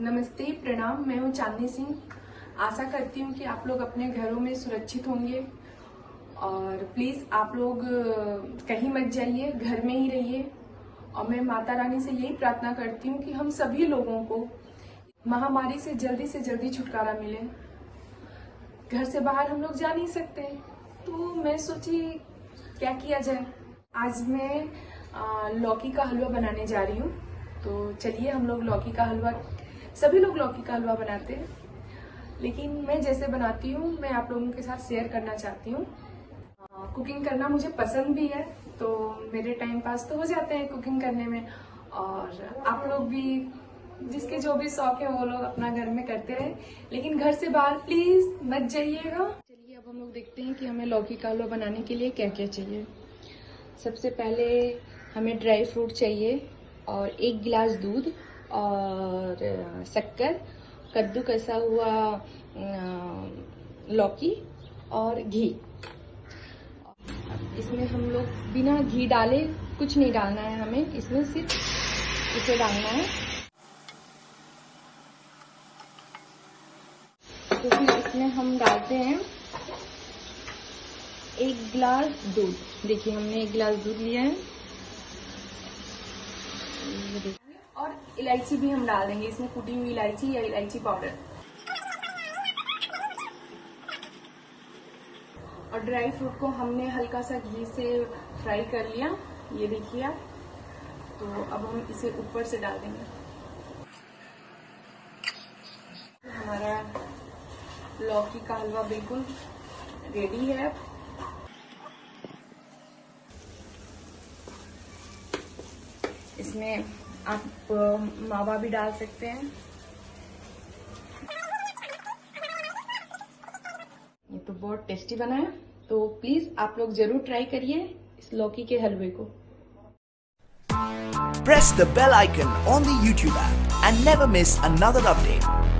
नमस्ते, प्रणाम, मैं हूँ चांदनी सिंह। आशा करती हूँ कि आप लोग अपने घरों में सुरक्षित होंगे। और प्लीज़ आप लोग कहीं मत जाइए, घर में ही रहिए। और मैं माता रानी से यही प्रार्थना करती हूँ कि हम सभी लोगों को महामारी से जल्दी से जल्दी छुटकारा मिले। घर से बाहर हम लोग जा नहीं सकते। तो मैं सोची, क्या किया जाए? आज मैं लौकी का हलवा बनाने जा रही हूँ। तो चलिए हम लोग लौकी का हलवा सभी लोग लौकी का हलवा बनाते हैं। लेकिन मैं जैसे बनाती हूँ, मैं आप लोगों के साथ शेयर करना चाहती हूँ। कुकिंग करना मुझे पसंद भी है तो मेरे टाइम पास तो हो जाते हैं कुकिंग करने में। और आप लोग भी, जिसके जो भी शौक है, वो लोग अपना घर में करते रहे। लेकिन घर से बाहर प्लीज़ मत जाइएगा। चलिए, अब हम लोग देखते हैं कि हमें लौकी का हलवा बनाने के लिए क्या क्या चाहिए। सबसे पहले हमें ड्राई फ्रूट चाहिए और एक गिलास दूध और शक्कर, कद्दू कसा हुआ लौकी और घी। इसमें हम लोग बिना घी डाले कुछ नहीं डालना है हमें, इसमें सिर्फ़ इसे डालना है। तो फिर इसमें हम डालते हैं एक गिलास दूध। देखिए, हमने एक गिलास दूध लिया है। और इलायची भी हम डाल देंगे, इसमें कुटी हुई इलायची या इलायची पाउडर। और ड्राई फ्रूट को हमने हल्का सा घी से फ्राई कर लिया, ये देखिए आप। तो अब हम इसे ऊपर से डाल देंगे। हमारा लौकी का हलवा बिल्कुल रेडी है इसमें आप मावा भी डाल सकते हैं। ये तो बहुत टेस्टी बना है। तो प्लीज़ आप लोग ज़रूर ट्राई करिए इस लौकी के हलवे को। Press the bell icon on the YouTube and never miss another update